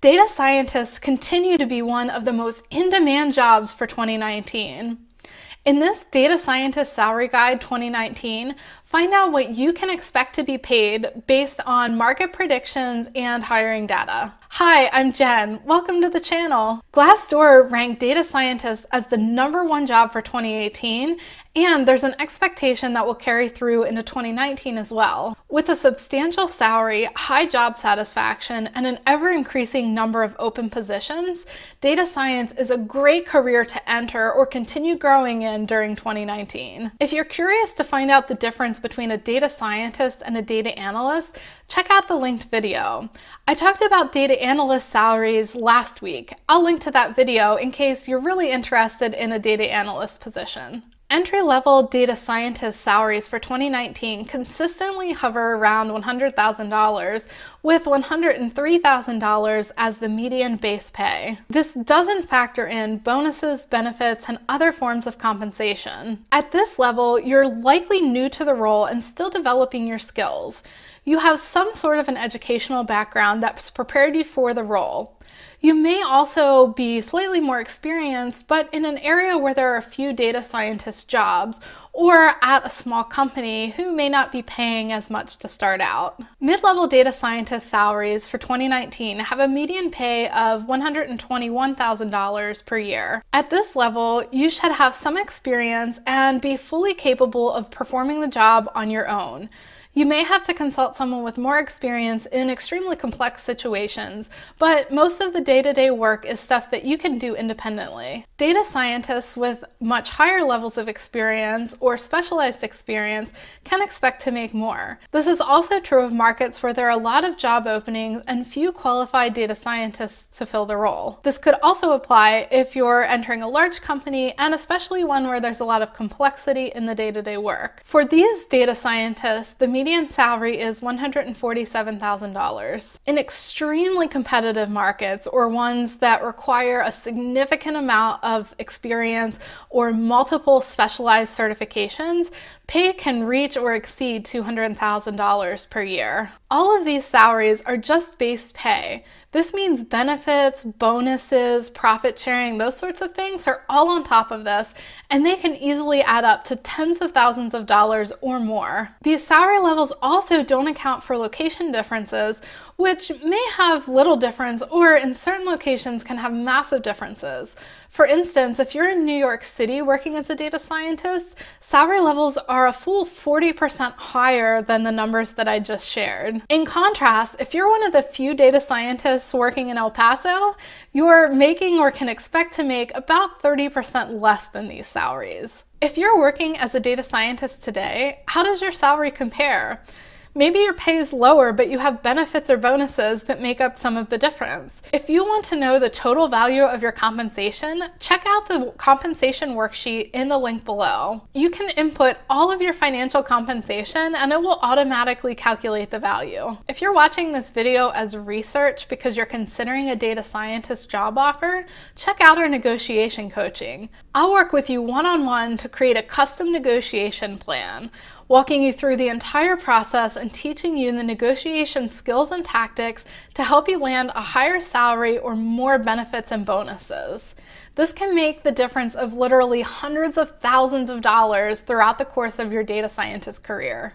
Data scientists continue to be one of the most in demand jobs for 2019. In this Data Scientist Salary Guide 2019, find out what you can expect to be paid based on market predictions and hiring data. Hi, I'm Jen. Welcome to the channel. Glassdoor ranked data scientists as the number one job for 2018, and there's an expectation that will carry through into 2019 as well. With a substantial salary, high job satisfaction, and an ever increasing number of open positions, data science is a great career to enter or continue growing in during 2019. If you're curious to find out the difference between a data scientist and a data analyst, check out the linked video. I talked about data analyst salaries last week. I'll link to that video in case you're really interested in a data analyst position. Entry-level data scientist salaries for 2019 consistently hover around $100,000, with $103,000 as the median base pay. This doesn't factor in bonuses, benefits, and other forms of compensation. At this level, you're likely new to the role and still developing your skills. You have some sort of an educational background that's prepared you for the role. You may also be slightly more experienced, but in an area where there are a few data scientist jobs, or at a small company who may not be paying as much to start out. Mid level data scientist salaries for 2019 have a median pay of $121,000 per year. At this level, you should have some experience and be fully capable of performing the job on your own. You may have to consult someone with more experience in extremely complex situations, but most of the day-to-day work is stuff that you can do independently. Data scientists with much higher levels of experience or specialized experience can expect to make more. This is also true of markets where there are a lot of job openings and few qualified data scientists to fill the role. This could also apply if you're entering a large company and especially one where there's a lot of complexity in the day-to-day -day work. For these data scientists, the median median salary is $147,000. In extremely competitive markets or ones that require a significant amount of experience or multiple specialized certifications, pay can reach or exceed $200,000 per year. All of these salaries are just base pay. This means benefits, bonuses, profit sharing, those sorts of things are all on top of this, and they can easily add up to tens of thousands of dollars or more. These salary levels also don't account for location differences, which may have little difference or in certain locations can have massive differences. For instance, if you're in New York City working as a data scientist, salary levels are a full 40% higher than the numbers that I just shared. In contrast, if you're one of the few data scientists working in El Paso, you're making or can expect to make about 30% less than these salaries. If you're working as a data scientist today, how does your salary compare? Maybe your pay is lower, but you have benefits or bonuses that make up some of the difference. If you want to know the total value of your compensation, check out the compensation worksheet in the link below. You can input all of your financial compensation and it will automatically calculate the value. If you're watching this video as research because you're considering a data scientist job offer, check out our negotiation coaching. I'll work with you one-on-one -on -one to create a custom negotiation plan walking you through the entire process and teaching you the negotiation skills and tactics to help you land a higher salary or more benefits and bonuses. This can make the difference of literally hundreds of thousands of dollars throughout the course of your data scientist career.